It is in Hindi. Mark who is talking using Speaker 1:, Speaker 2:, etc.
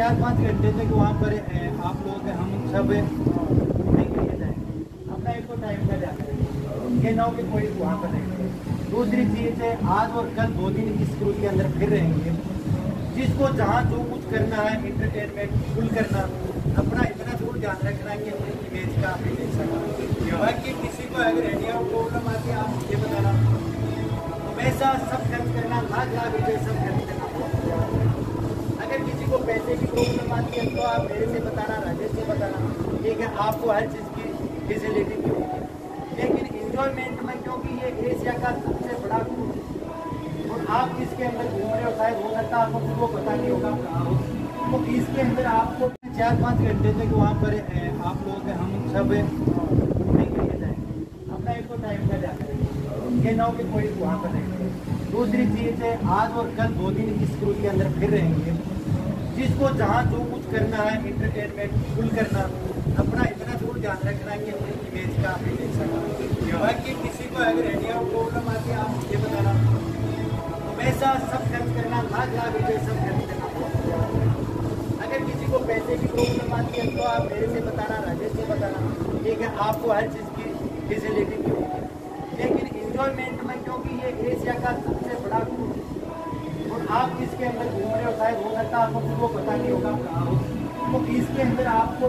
Speaker 1: चार पाँच घंटे तक वहाँ पर आप लोग, हम सब अपना एक तो टाइम का ध्यान ये ना हो कि कोई वहाँ पर रहेंगे दूसरी चीज़ है, आज और कल दो दिन इस स्कूल के अंदर फिर रहेंगे। जिसको जहाँ जो कुछ करना है इंटरटेनमेंट फुल करना, अपना इतना ज़रूर ध्यान रखना कि अपनी इमेज का आप देख सकें। बाकी किसी को अगर एनिया प्रॉब्लम आती है, आप मुझे बताना। पैसा सब खर्च करना लाख लाख रुपए सब खर्च करना अगर किसी को पैसे की प्रॉब्लम आती है तो आप मेरे से बताना, राजेश से बताना ठीक है आपको हर चीज़ की फैसिलिटी की होगी लेकिन इंजॉयमेंट में क्योंकि ये एशिया का सबसे बड़ा टूर है और आप इसके अंदर घूम रहे हो, शायद हो सकता है आपको खुद को पता नहीं होगा। तो इसके अंदर आपको चार पाँच घंटे तक वहाँ पर आप लोग, हम सब तो ये ना कि कोई वहाँ पर रहेंगे। दूसरी चीज़ है, आज और कल दो दिन इस स्कूल के अंदर फिर रहेंगे। जिसको जहाँ जो कुछ करना है इंटरटेनमेंट फुल करना, अपना इतना ज़रूर ध्यान रखना कि अपनी इमेज का आप बाकी किसी को अगर एनिया प्रॉब्लम आती है, आप मुझे बताना। हमेशा सब खर्च करना, लाख लाख रुपए सब खर्च करना। अगर किसी को पैसे की प्रॉब्लम आती है तो आप मेरे से बताना, राजेश से बताना ठीक है आपको हर चीज़ की फैसिलिटी लेकिन इंजॉयमेंट में, क्योंकि ये एशिया का सबसे बड़ा आप किसके अंदर घूम रहे हो? शायद हो सकता है आपको खुद को पता नहीं होगा। तो इसके अंदर आपको